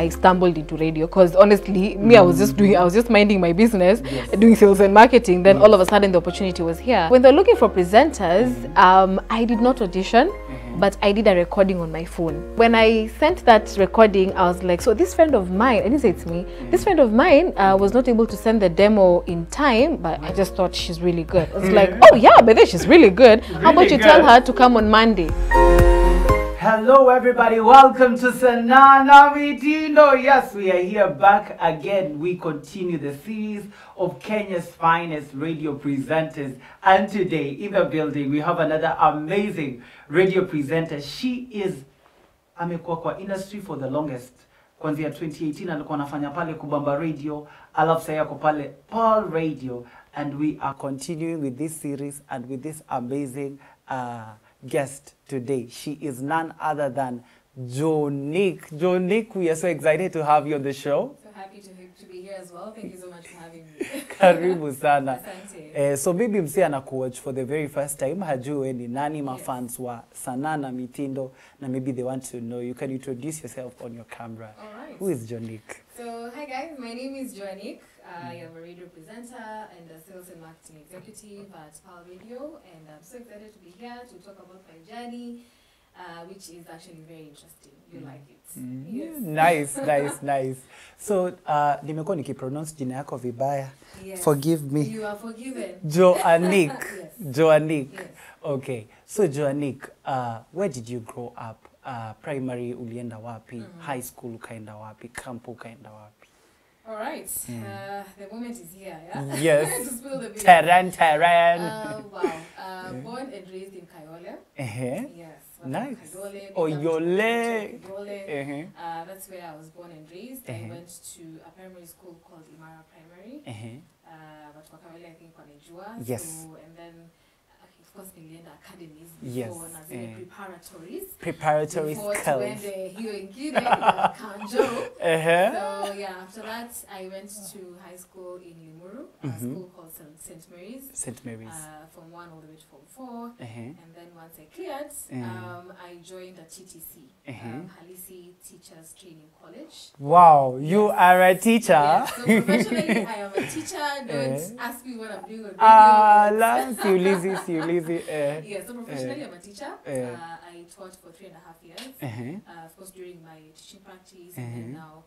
I stumbled into radio because honestly, me, I was just doing, I was just minding my business, Yes. doing sales and marketing. Then all of a sudden, the opportunity was here. When they're looking for presenters, um, I did not audition. But I did a recording on my phone. When I sent that recording, I was like, so this friend of mine, I didn't say it's me, this friend of mine uh, was not able to send the demo in time, but I just thought she's really good. I was like, oh yeah, but then she's really good. How about you tell her to come on Monday? Hello, everybody. Welcome to Sanaa Na Mitindo. Yes, we are here back again. We continue the series of Kenya's finest radio presenters. And today, in the building, we have another amazing radio presenter. She is amekuwa industry for the longest kuanzia 2018 alikuwa anafanya pale kubamba radio alafu sasa yako pale paul radio and we are continuing with this series and with this amazing uh, guest today she is none other than Jonique. Jonique, we are so excited to have you on the show So happy to, to be here as well. Thank you so much for having me. karibu sana Asante. Eh, so maybe msi anakuwatch for the very first time hajui ni nani mafans wa sanaa na mitindo na maybe they want to know you can introduce yourself on your camera All right. who is Jonique? So, hi guys, my name is Joannick. I am a radio presenter and a sales and marketing executive at Power Radio, and I'm so excited to be here to talk about my journey, uh, which is actually very interesting. You like it? Yes. nice nice nice so uh, nimekuwa nikipronounce jina yako vibaya Yes. forgive me You are forgiven. Joanique Yes. Joanique Yes. okay so Joanique uh, where did you grow up uh, primary ulienda wapi high school ukaenda wapi camp ukaenda wapi All right. Uh, the moment is here. Yeah. Yes. to spill the beans. Terran, Terran. Uh, wow. Uh, born and raised in Kayole. Uh-huh. Yes. Nice. Kayole, Oyole. Kayole. Uh-huh. Uh, that's where I was born and raised. Uh-huh. I went to a primary school called Imara Primary. Uh-huh. Uh, but kwa Kawele, I think wanajua. Yes. So, and then, uh, of course, nilienda academies Yes. before na zile Eh. preparatories. Preparatory Before tuende hiyo ingine Kanjo. Uh-huh. So yeah, after that I went to high school in Limuru, a Mhm. school called St. Mary's, St. Mary's. uh, from one all the way to form four. Uh-huh. And then once I cleared, Mhm. um, I joined a TTC, uh -huh. um, Halisi Teachers Training College. Wow, you yes. are a teacher. Yeah, so professionally, I am a teacher. Don't Eh. ask me what I'm doing on radio. Ah, la, you, Lizzie. Uh, Yeah, so professionally, I'm a teacher. Eh. Uh, I taught for three and a half years. uh-huh. uh, of course during my teaching practice and then now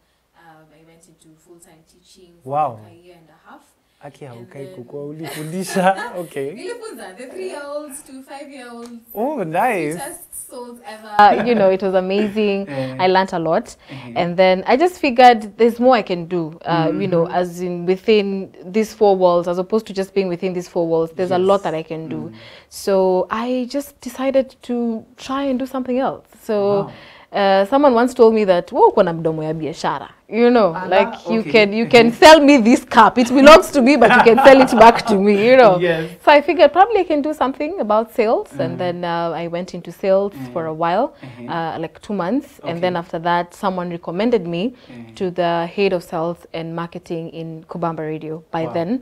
um, I went into full-time teaching for Wow. like a year and a half. Aki And haukai then- kukua ulifundisha. Okay. Nilifunza the three-year-olds to five-year-olds. Oh, nice. Sweetest souls ever. Uh, you know, it was amazing. Eh. I learnt a lot. Uh-huh. And then I just figured there's more I can do, uh, you know, as in within these four walls, as opposed to just being within these four walls. There's a lot that I can do. So I just decided to try and do something else. So Wow. Uh, someone once told me that, "Wewe uko na mdomo ya biashara." You know, Ala, like you okay. can you can sell me this cup. It belongs to me, but you can sell it back to me. You know. Yes. So I figured probably I can do something about sales, and then uh, I went into sales for a while, Mhm. uh, like two months, and then after that, someone recommended me Mhm. to the head of sales and marketing in Kubamba Radio by Wow. then,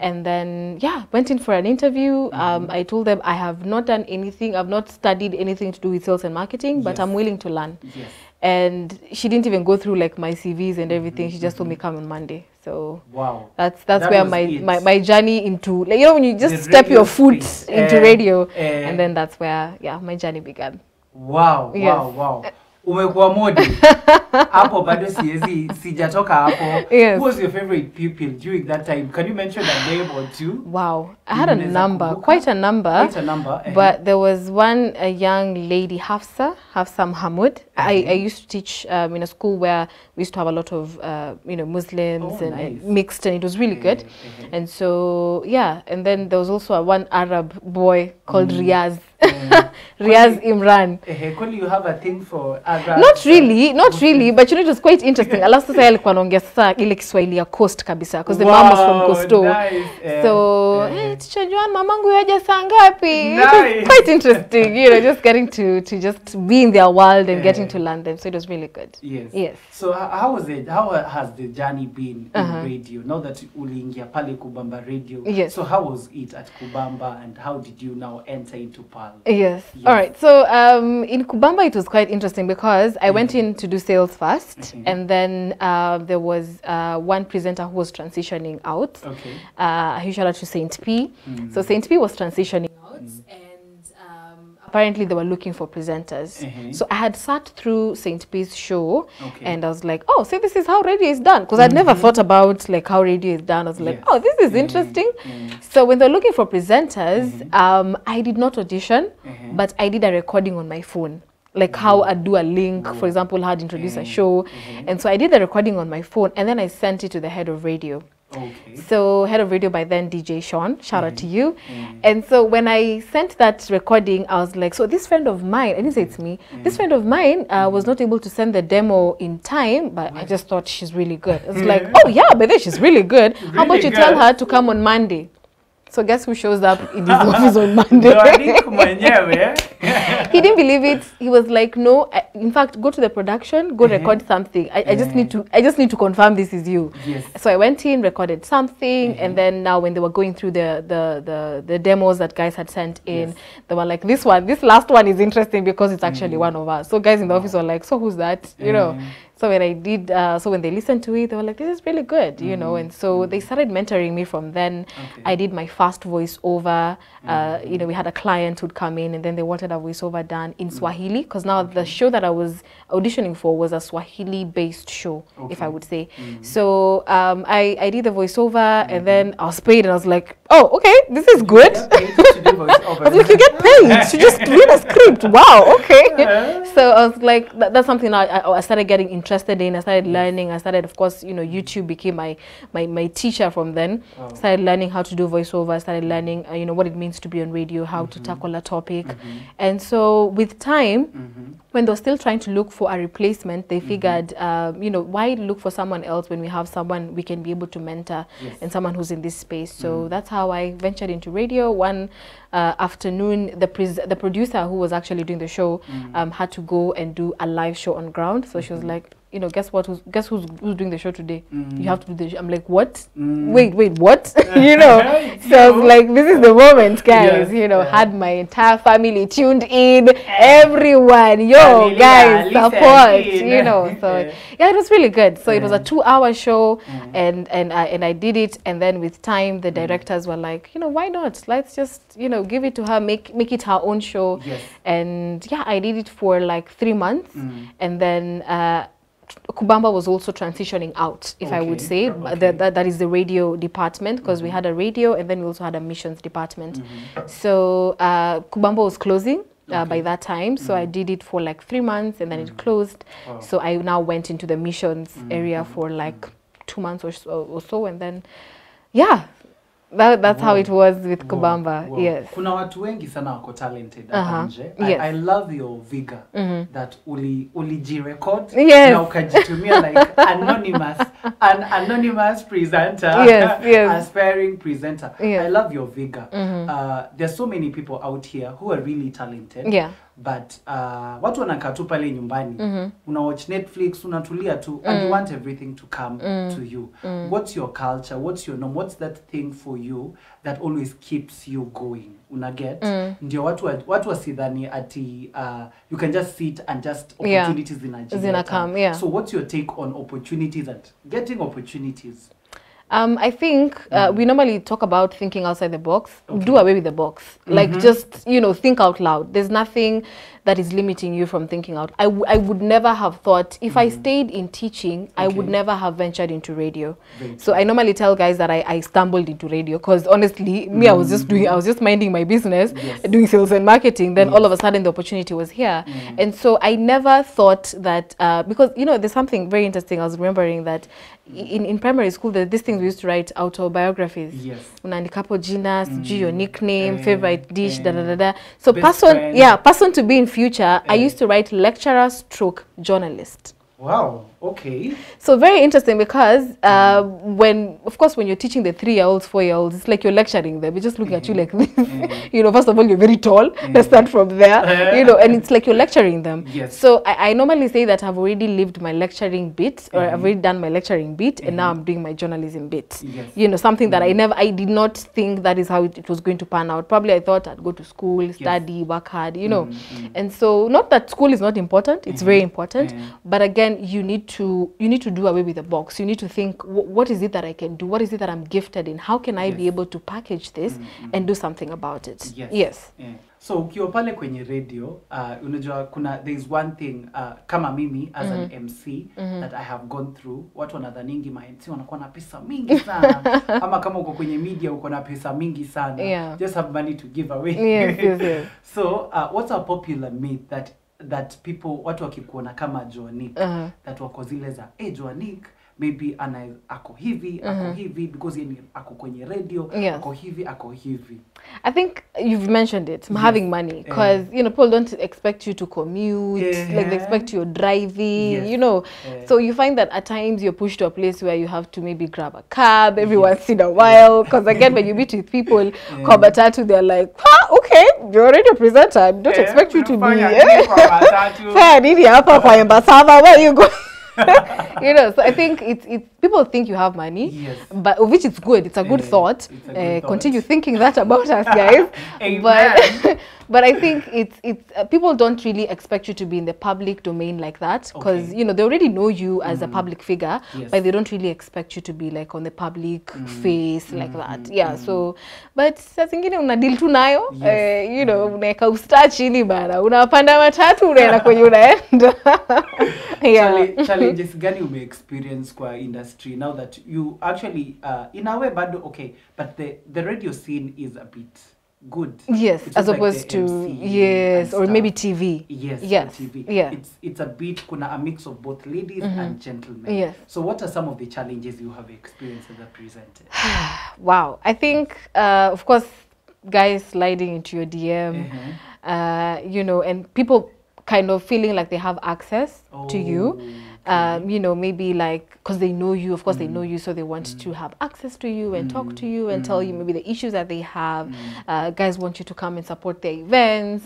and then yeah, went in for an interview. Um, I told them I have not done anything, I've not studied anything to do with sales and marketing, but I'm willing to learn. Yes. And she didn't even go through like my CVs and everything. She just told me come on Monday. So Wow. that's that's That where my, it. my my journey into like you know when you just The step your foot space. into Eh, radio eh. and then that's where yeah my journey began Wow, Yes. wow, wow. Umekuwa modi. Hapo bado siwezi sijatoka hapo. Yes. Who was your favorite pupil during that time? Can you mention a name or two? wow i had a number kumbuka? quite a number Quite a number. eh. but there was one a young lady hafsa hafsa Mohammed. I, I used to teach um, in a school where we used to have a lot of uh, you know muslims Oh, and, nice. mixed and it was really good mm -hmm. and so yeah and then there was also a one arab boy called riaz eh. riaz imran Eh, kweli you have a thing for other... not really not really but you know it was quite interesting alafu sasa alikuwa anaongea sasa ile kiswahili ya coast kabisa because the mom was from Wow, costo nice. Eh, so eh. hey, teacher Joan mamangu yaja saa ngapi it was quite interesting you know just getting to to just be in their world and getting Eh. to learn them so it was really good Yes. yes So how was it? How has the journey been in Uh-huh. radio? Now that uliingia pale Kubamba Radio. Yes. So how was it at Kubamba and how did you now enter into Yes. Yes. All right. So um, in Kubamba, it was quite interesting because I went in to do sales 1st Mhm. and then uh, there was uh, one presenter who was transitioning out. Okay. Uh, shout out to Saint P. Mm. So Saint P was transitioning out um, apparently they were looking for presenters. Mhm. So I had sat through St. P's show Okay. and I was like, oh, so this is how radio is done. Because I'd never thought about like how radio is done. I was like, Yes. oh, this is Mhm. interesting. Mhm. So when they're looking for presenters, um, I did not audition, but I did a recording on my phone. Like how I do a link, for example, how I'd introduce a show. And so I did the recording on my phone and then I sent it to the head of radio. Okay. So head of radio by then, DJ Sean, shout out to mm. you. Mm. And so when I sent that recording, I was like, so this friend of mine, I didn't say it's me, this mm. friend of mine uh, was not able to send the demo in time, but I just thought she's really good. It's like, oh yeah, but then she's really good. How about Really you tell her to come on Monday? So guess who shows up in his office on Monday? He didn't believe it. He was like, "No. I, in fact, go to the production, go record something. I, I just need to. I just need to confirm this is you." Yes. So I went in, recorded something, and then now when they were going through the the the, the demos that guys had sent in, Yes. they were like, "This one, this last one is interesting because it's actually one of us." So guys in the office were like, "So who's that?" You know. Mm. So when I did, uh, so when they listened to it, they were like, "This is really good," you know. And so they started mentoring me from then. Okay. I did my first voiceover. Uh, you know, we had a client who'd come in, and then they wanted a voiceover done in Swahili because now the show that I was auditioning for was a Swahili-based show, if I would say. So um, I I did the voiceover, and then I was paid, and I was like, "Oh, okay, this is good." Yeah, paid to do voiceover. I was like, you get paid to just read a script. Wow, okay. so I was like, that, that's something I, I, I started getting interested in. I started learning. I started, of course, you know, YouTube became my my, my teacher from then. Oh. Started learning how to do voiceover. Started learning, uh, you know, what it means to be on radio, how to tackle a topic. And so with time, Mhm. When they were still trying to look for a replacement, they figured, um, you know, why look for someone else when we have someone we can be able to mentor Yes. and someone who's in this space. So that's how I ventured into radio. One uh, afternoon, the pres- the producer who was actually doing the show um, had to go and do a live show on ground. So she was like, you know, guess what? Who's, guess who's, who's doing the show today? You have to do the show. I'm like, what? Mm. Wait, wait, what? you know. So I was like, this is the moment, guys. You know, yeah. had my entire family tuned in, everyone, yo, Familia, guys, support, in. you know. So Yeah. yeah, it was really good. So it was a two-hour show, Mm. and and I and I did it. And then with time, the directors were like, you know, why not? Let's just you know give it to her, make make it her own show. Yes. And yeah, I did it for like three months, Mm. and then. Uh, Kubamba was also transitioning out, if I would say. okay. That, that, that is the radio department because we had a radio and then we also had a missions department. Mm-hmm. So uh, Kubamba was closing uh, by that time. So I did it for like three months and then it closed. Wow. So I now went into the missions area for like two months or so, or so and then, yeah, that, that's wow. how it was with Wow, Kubamba. wow. Yes. kuna watu wengi sana wako talented uh -huh. nje I, yes. i love your vigor mm -hmm. that uli ulijirecord Yes. na ukajitumia like anonymous an anonymous presenter Yes, yes. aspiring presenter Yes. i love your vigor Mm -hmm. uh, there's so many people out here who are really talented Yeah. But uh, watu wanakaa tu pale nyumbani Mhm. una watch netflix unatulia tu mm. and you Mm. want everything to come Mm. to you Mm. what's your culture what's your norm what's that thing for you that always keeps you going una get Mm. ndio watu watu wasidhani ati uh, you can just sit and just opportunities yeah. Zina come, yeah. so what's your take on opportunities and getting opportunities Um, I think uh, we normally talk about thinking outside the box. Okay. Do away with the box. Like Mhm. just you know, think out loud. There's nothing that is limiting you from thinking out. I, w- I would never have thought if I stayed in teaching, I would never have ventured into radio. So I normally tell guys that I, I stumbled into radio because honestly, me, I was just doing, I was just minding my business, Yes. doing sales and marketing. Then all of a sudden, the opportunity was here, Mm. and so I never thought that uh, because you know, there's something very interesting. I was remembering that in, in primary school, there these things we used to write autobiographies. yes unaandika hapo jina sijui your nickname Eh, favorite dish eh. da da da da so Best person friend. yeah person to be in future i Eh. used to write lecturer stroke journalist wow Okay. So very interesting because uh, when, of course, when you're teaching the three-year-olds, four-year-olds, it's like you're lecturing them. We're just looking at you like this. Mm-hmm. Mm-hmm. you know, first of all, you're very tall. Mm-hmm. Let's start from there. you know, and it's like you're lecturing them. Yes. So I, I normally say that I've already lived my lecturing bit, or I've already done my lecturing bit, and now I'm doing my journalism bit. Yes. You know, something that I never, I did not think that is how it, it was going to pan out. Probably I thought I'd go to school, study, work hard. You know, and so not that school is not important. It's very important, but again, you need to you need to do away with the box. You need to think, wh- what is it that I can do? What is it that I'm gifted in? How can I yes. be able to package this mm -hmm. and do something about it? Yes. Yes. Yeah. So ukiwa pale kwenye radio uh, unajua kuna there is one thing uh, kama mimi as mm -hmm. an MC mm -hmm. that I have gone through. Watu wanadhaningi ma MC wanakuwa na pesa mingi sana ama kama uko kwenye media uko na pesa mingi sana Yeah. just have money to give away. Yes, yes, yes. so uh, what's a popular myth that that people watu wakikuona kama Joanik Uh-huh. that wako zile za eh Joanik maybe ana ako hivi ako hivi because yeye ako kwenye radio Yes. ako hivi ako hivi I think you've mentioned it, yes. having money, because yeah. you know people don't expect you to commute, yeah. like they expect you're driving, Yes. you know. Yeah. So you find that at times you're pushed to a place where you have to maybe grab a cab every yes. once in a while, because again when you meet with people, yeah. kwa matatu they're like, ah, okay, you're already a presenter, I don't yeah. expect you to be. here. eh, nini hapa kwa Embasava? Where are you going? you know, so I think it's it's people think you have money, Yes. but which is good. It's a good Eh, thought. it's a good Uh, thought. Continue thinking that about us, guys. But but I think it's it's uh, people don't really expect you to be in the public domain like that because Okay. you know they already know you as a public figure, Yes. but they don't really expect you to be like on the public face like that. Yeah. So, but saa zingine una deal tu nayo, Yes. eh, you know, unaweka usta chini bana, unapanda matatu unaenda kwenye unaenda. yeah. Chale- challenges gani ume experience kwa industry now that you actually uh, in a way bado okay but the the radio scene is a bit good Yes, as is like opposed to MC yes, or maybe. TV. yes Yes, TV yeah. it's it's a bit kuna a mix of both ladies and gentlemen Yes. so what are some of the challenges you have experienced as a presenter Wow, I think uh, of course, guys sliding into your DM, Mhm. uh, you know, and people kind of feeling like they have access to you. Um, you know, maybe like because they know you, of course they know you, so they want to have access to you and talk to you and tell you maybe the issues that they have. Uh, guys want you to come and support their events.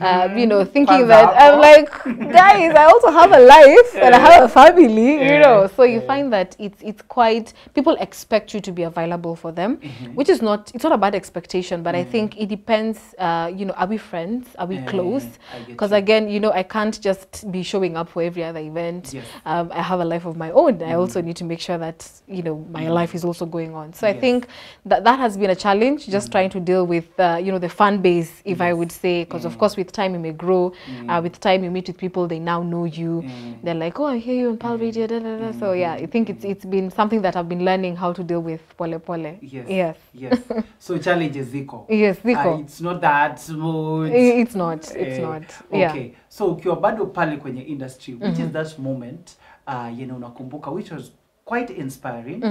Um, you know, thinking that I'm like, guys, I also have a life and I have a family. You know, so you yeah. find that it's it's quite people expect you to be available for them, which is not it's not a bad expectation, but I think it depends. Uh, you know, are we friends? Are we Yeah, close? Because again, you know, I can't just be showing up for every other event. Yes. Um, I have a life of my own. I also need to make sure that you know my life is also going on. So I think that that has been a challenge, just trying to deal with uh, you know the fan base, if I would say, because of course with time you may grow. Uh, with time you meet with people, they now know you. Mm. They're like, oh, I hear you on Pal Radio. Da, da, da. So yeah, I think it's it's been something that I've been learning how to deal with pole pole. yes Yes. yes so challenges ziko Yes, ziko. Uh, it's not that smooth It's not. It's Eh, not. Yeah. okay so ukiwa bado pale kwenye industry which is that moment uh, yenye unakumbuka which was quite inspiring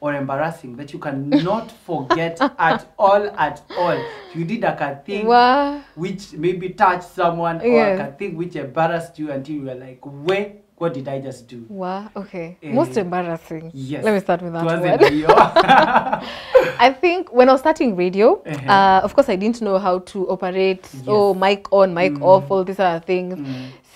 or embarrassing that you cannot forget at all at all you did like a thing Wow. which maybe touched someone or Yes. like a thing which embarrassed you until you were like wait what did i just do Wow. Okay. Uh, Most embarrassing. yes Let me start with that one. I think when I was starting radio, Uh-huh. uh, of course, I didn't know how to operate. yes. Oh, mic on, mic mm. off, all these other things.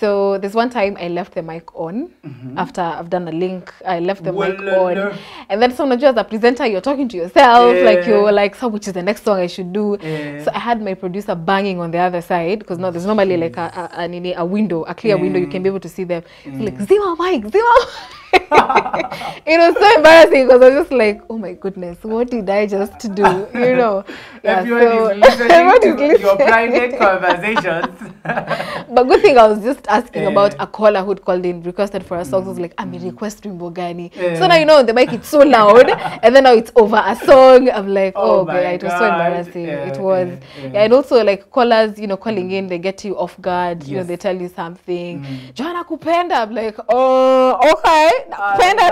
So there's one time I left the mic on mm-hmm. after I've done a link. I left the mic Walala. on, and then so as a presenter, you're talking to yourself, like you're like, so which is the next song I should do? Yeah. So I had my producer banging on the other side because now there's normally like a a, a, a window, a clear window. You can be able to see them. Like zima mic, zima. it was so embarrassing because I was just like, oh my goodness, what did I just do? You know. Yeah, Everyone so- is listening to your private conversations. But good thing I was just asking Eh. about a caller who'd called in, requested for a song. So I was like, I'm request wimbo gani. Eh. So now you know on the mic it's so loud, and then now it's over a song. I'm like, Oh oh, okay, it was so embarrassing. Eh, it was, eh, eh. yeah, and also like callers, you know, calling in, they get you off guard. You know, they tell you something. Joanna kupenda. I'm like, oh, okay,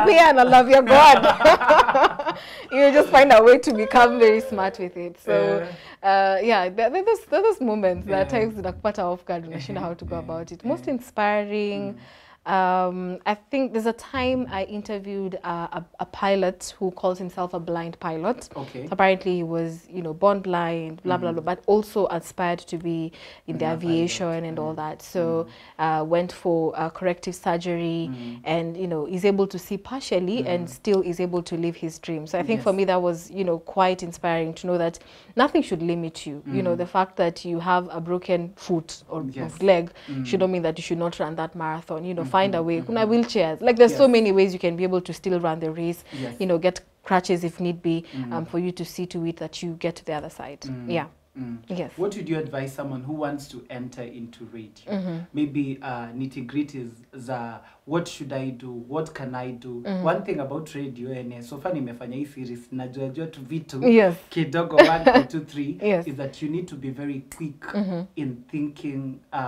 pia, and I love your God. you just find a way to become very smart with it. So. Uh, yeah, there, there, there's, those moments, Yeah. times nakupata off guard, unashinda how to go about it. Most inspiring, Um, I think there's a time I interviewed a, a, a pilot who calls himself a blind pilot. Okay. Apparently, he was, you know, born blind, blah blah blah, but also aspired to be in the aviation pilot, and mm. all that. So uh, went for uh, corrective surgery, Mm. and you know, is able to see partially and still is able to live his dream. So I think for me that was, you know, quite inspiring to know that nothing should limit you. You know, the fact that you have a broken foot or, Mm. Yes. leg should not mean that you should not run that marathon. You know, find a way. Kuna mm-hmm. wheelchairs. Like there's so many ways you can be able to still run the race. Yes. You know, get crutches if need be, um, mm-hmm. for you to see to it that you get to the other side. Mm-hmm. Yeah. Mm. Yes. What would you advise someone who wants to enter into radio? Mm-hmm. Maybe uh, nitty gritties za what should I do? What can I do? Mm-hmm. One thing about radio ene so far nimefanya hii series najua jua tu vitu Yes. kidogo one two, two three Yes. is that you need to be very quick in thinking uh,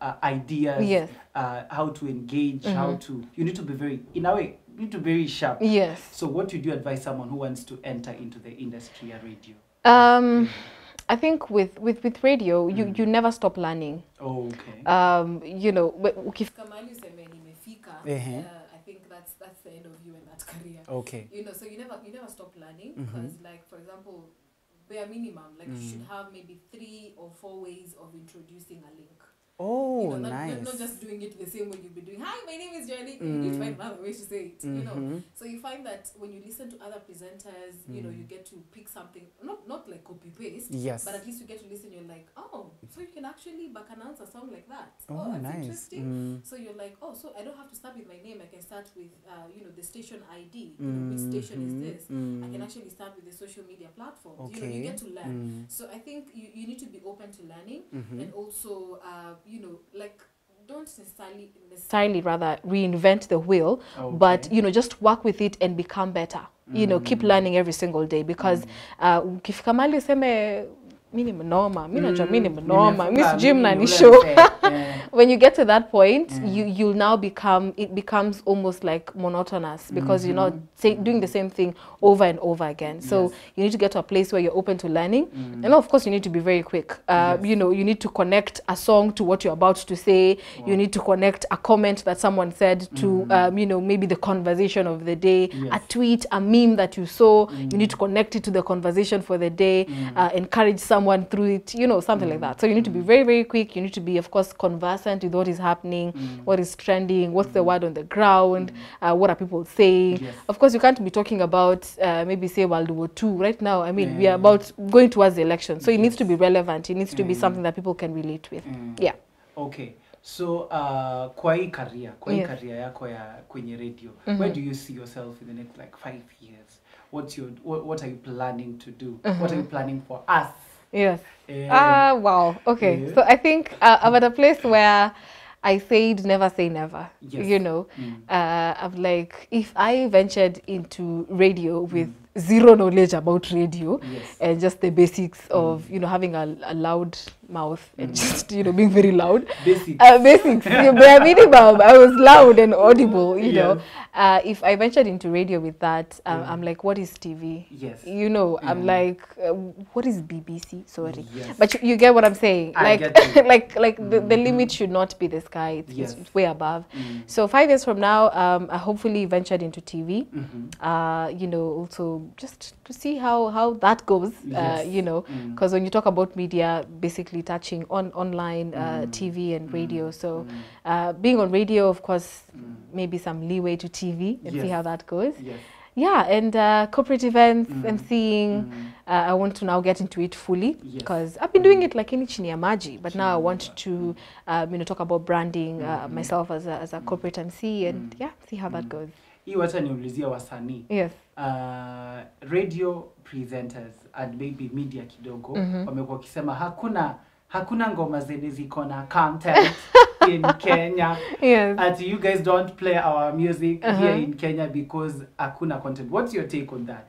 uh, ideas Yes. uh, how to engage how to you need to be very in a way you need to be very sharp Yes. so what would you advise someone who wants to enter into the industry at radio Um, I think with, with, with radio, you, you never stop learning. oh, okay Um, you know, ukifika mahali useme nimefika, Ehe. uh, I think that's that's the end of you and that career. okay You know, so you never you never stop learning because, mm -hmm. like for example, bare minimum, like mm. you should have maybe three or four ways of introducing a link. Oh you know, not, not, not just doing it the same way you've been doing. Hi, my name is Jenny. You need to find another way to say it. You know, so you find that when you listen to other presenters, you know, you get to pick something. Not not like copy paste. Yes. But at least you get to listen. You're like, oh, so you can actually back announce a song like that. Oh, that's nice. interesting. Mm. So you're like, oh, so I don't have to start with my name. I can start with, uh, you know, the station ID. You know, which station is Mhm, this? I can actually start with the social media platforms. You know, you get to learn. Mm. So I think you, you need to be open to learning Mhm. and also, uh, you know, like don't necessarily necessarily rather reinvent the wheel, okay. but you know just work with it and become better. Mm. You know, keep learning every single day because mm. uh, ukifika mali useme mi ni mnoma, mi najua mi ni mnoma, mi sijui mnanishow. when you get to that point you you'll now become it becomes almost like monotonous because you're not say, doing the same thing over and over again. So Yes. you need to get to a place where you're open to learning. And of course you need to be very quick. Uh, Yes. you know you need to connect a song to what you're about to say. You need to connect a comment that someone said to um, you know maybe the conversation of the day a tweet a meme that you saw. You need to connect it to the conversation for the day. Uh, encourage someone through it you know something like mm. that. So you need to be very very quick. You need to be of course conversant with what is happening mm. what is trending what's the mm. word on the ground uh, what are people saying. Yes. of course you can't be talking about uh, maybe say world war ii right now. I mean we are about going towards the election. So it needs to be relevant. It needs to be something that people can relate with. Yeah. Okay. So uh, kwa hii career kwa hii Yes. career yako ya kwenye radio mm-hmm. where do you see yourself in the next like five years? What's your what, what are you planning to do? Mm-hmm. What are you planning for us yes Ah, wow. Okay. Yeah. So I think uh, I'm at a place where I said never say never. Yes. You know, Mm. uh, I'm like, if I ventured into radio with zero knowledge about radio Yes. and just the basics of, you know, having a, a loud mouth and just, you know, being very loud. basics Uh, basics, yeah, bare minimum. I was loud and audible, you know. Uh, if I ventured into radio with that, um, I'm like, what is TV? yes You know, I'm Mm. like, uh, what is BBC? Sorry, Yes. but you, you get what I'm saying. I like, like, like the, the limit should not be the sky. It's, Yes. it's way above. Mm. So five years from now, um, I hopefully ventured into TV. Mhm. Uh, you know, also just to see how how that goes. Uh, you know, Mm. because when you talk about media, basically touching on online uh, Mm. TV and radio. So Mm. uh, being on radio, of course, Mm. maybe some leeway to TV and see how that goes. yes Yeah, and uh, corporate events, Mm. emceeing. Mm. Uh, I want to now get into it fully Yes. because I've been doing it like any chini ya maji, but now I want to, um, you know, talk about branding uh, Mhm. myself as a, as a corporate MC and Mm. yeah, see how that Mm. goes. Hii wacha niulizie wasanii Yes. uh, radio presenters and maybe media kidogo Mhm. wamekuwa wakisema hakuna hakuna ngoma zenye ziko na content in Kenya Yes. at you guys don't play our music Uh-huh. here in Kenya because hakuna content what's your take on that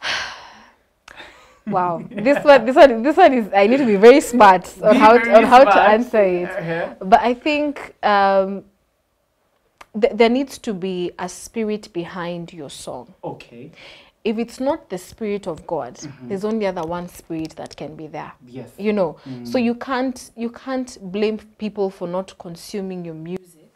wow. This one, this one, this one is. I need to be very smart on Be how to, on how smart. to answer it. Uh-huh. But I think um, th- there needs to be a spirit behind your song. okay If it's not the spirit of God, Mhm. there's only other one spirit that can be there. yes You know, so Mm. you can't you can't blame people for not consuming your music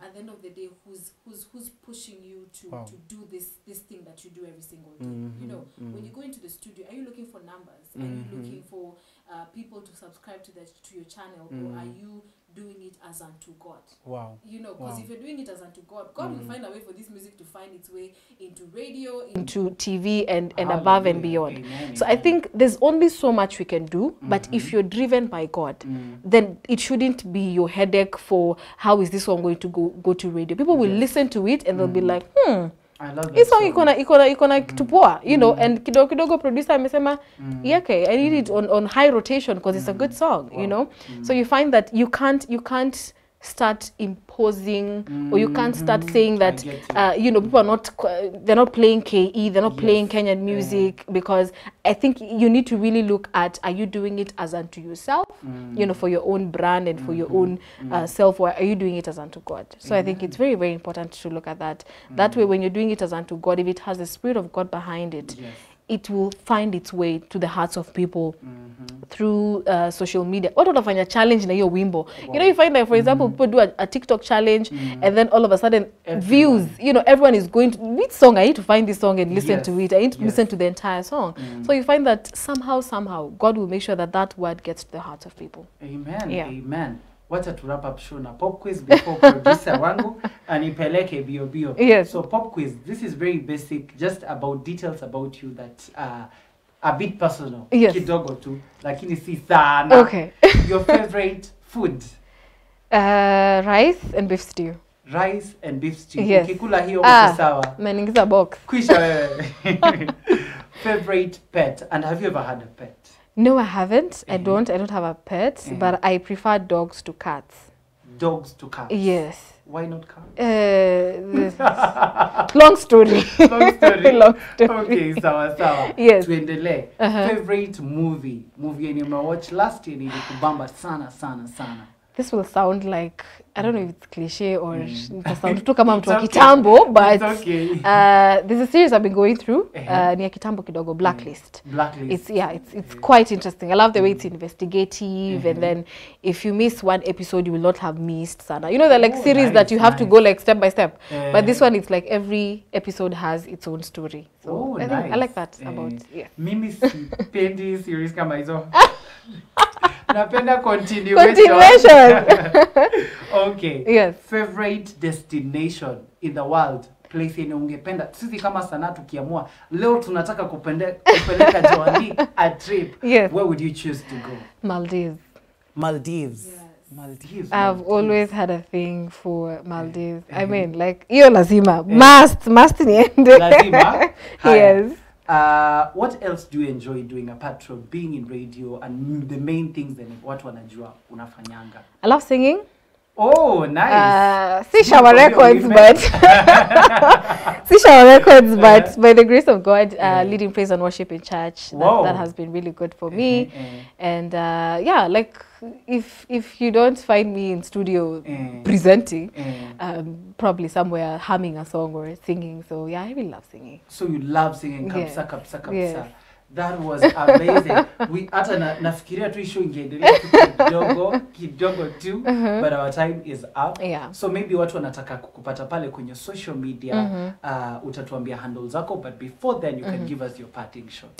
at the end of the day who's who's who's pushing you to Wow. to do this this thing that you do every single day you know when you go into the studio are you looking for numbers are you looking for uh, people to subscribe to the to your channel or are you doing it as unto god Wow. you know because Wow. if you're doing it as unto god god will find a way for this music to find its way into radio into into TV and, and above and beyond. Amen, So I think there's only so much we can do, but if you're driven by God, Mm. then it shouldn't be your headache for how is this one going to go go to radio. People will Yes. listen to it and they'll be like, hmm, I love that hii song song. iko na iko na iko na kitu poa, you know, and kidogo kidogo producer amesema, yeah, okay, I need it on on high rotation because it's a good song, wow. you know. mm. So you find that you can't you can't start imposing or you can't mm-hmm. start saying that you. uh, you know people are not they're not playing KE they're not playing Kenyan music because I think you need to really look at are you doing it as unto yourself? You know mm. for your own brand and for your own mm-hmm. uh, self or are you doing it as unto God? So I think it's mm-hmm. very very important to look at that. That way mm. when you're doing it as unto God if it has the spirit of God behind it Yes. It will find its way to the hearts of people mm -hmm. through uh, social media what a find a challenge na hiyo wimbo Wow. you know you find that, for example people do a, a tiktok challenge mm -hmm. and then all of a sudden everyone. views you know everyone is going to which song i need to find this song and listen Yes, to it i need to yes. listen to the entire song Mm. so you find that somehow somehow god will make sure that that word gets to the hearts of people Amen. Yeah. Amen. Wacha tu wrap up show na pop quiz before producer wangu anipeleke bio bio. Yes. So pop quiz, this is very basic, just about details about you that are a bit personal. Yes. Kidogo tu, lakini si sana. okay Your favorite food, uh, rice and beef stew rice and beef stew. Yes. Ukikula hiyo Ah. sawa. naningiza box Kwisha wewe. favorite pet and have you ever had a pet? No i haven't Mm -hmm. i Mhm. don't i don't have a pet mm -hmm. but i prefer dogs to cats Dogs to cats. yes Why not cats? uh, long story Long story. long story okay sawa sawa Yes. tuendelee Uh-huh. favorite movie movie yenye watch last year ilikubamba sana sana sana this will sound like I don't know if it's cliche or Mm. sound tu kama mtu wa okay. kitambo but okay. uh, there's a series I've been going through Uh-huh. uh, ni ya kitambo kidogo Blacklist. Blacklist. It's yeah it's it's quite interesting. I love the way it's investigative and then if you miss one episode you will not have missed sana. You know they're like Oh, series that you have to go like step by step. Eh. but this one it's like every episode has its own story. So Oh, I think I like that Eh, about yeah. Mimi sipendi series kama hizo napenda continuation Continuation. okay Yes. favorite destination in the world place yenye ungependa sisi kama sanaa tukiamua leo tunataka kupende, kupeleka Joanne a trip Yes. where would you choose to go Maldives Maldives Yes. Maldives I've Maldives. always had a thing for Maldives. I mean, like hiyo lazima must must niende. Lazima? Hi. yes. Uh, what else do you enjoy doing apart from being in radio and the main things that watu wanajua unafanyanga? I love singing. Oh, nice. Uh, see shower records, but see shower records, but by the grace of God, uh, leading praise and worship in church. That, that has been really good for me. Eh, eh. And uh, yeah, like if if you don't find me in studio Eh. presenting, Eh. um, probably somewhere humming a song or singing. So yeah, I really love singing. So you love singing kabisa Yes. kabisa kabisa. Yes. That was amazing. we hata na, nafikiria tu ishu ingeendelea kidogo kidogo tu but our time is up. Yeah. So maybe watu wanataka kukupata pale kwenye social media uh, utatuambia handle zako but before then you can give us your parting shot.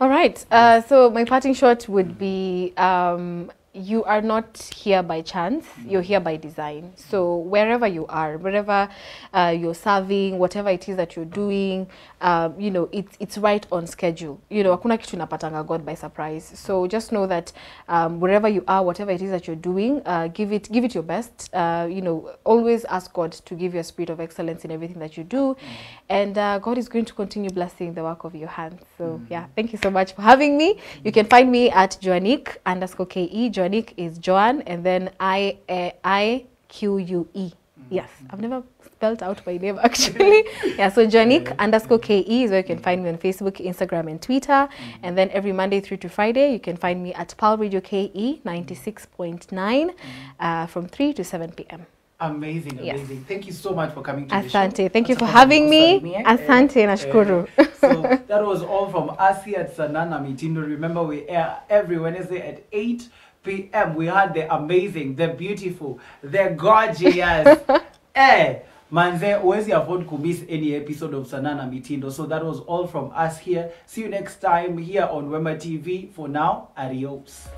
All right. Uh, so my parting shot would be um, you are not here by chance. You're here by design. So wherever you are, wherever uh, you're serving, whatever it is that you're doing, um, you know, it's it's right on schedule. You know, hakuna kitu inapatanga God by surprise. So just know that um, wherever you are, whatever it is that you're doing, uh, give it give it your best. Uh, you know, always ask God to give you a spirit of excellence in everything that you do, and uh, God is going to continue blessing the work of your hands. So yeah, thank you so much for having me. You can find me at Joanique underscore ke. Joanique is Joan, and then I uh, I Q U E. Yes, I've never spelled out my name actually. yeah, so Joanique underscore ke is where you can find me on Facebook, Instagram, and Twitter. And then every Monday through to Friday, you can find me at Pal Radio six point nine, uh, from three to seven p.m. Amazing, Yes. amazing. Thank you so much for coming to the show. Asante. Thank you for Asante having me. kusalimia. Asante, Eh, nashukuru. eh, So that was all from us here at Sanaa Na Mitindo. Remember, we air every Wednesday at 8 p.m. we had the amazing, the beautiful, the gorgeous. eh, manze, huwezi afford to miss any episode of Sanaa Na Mitindo. So that was all from us here. See you next time here on Wema TV. For now, adios.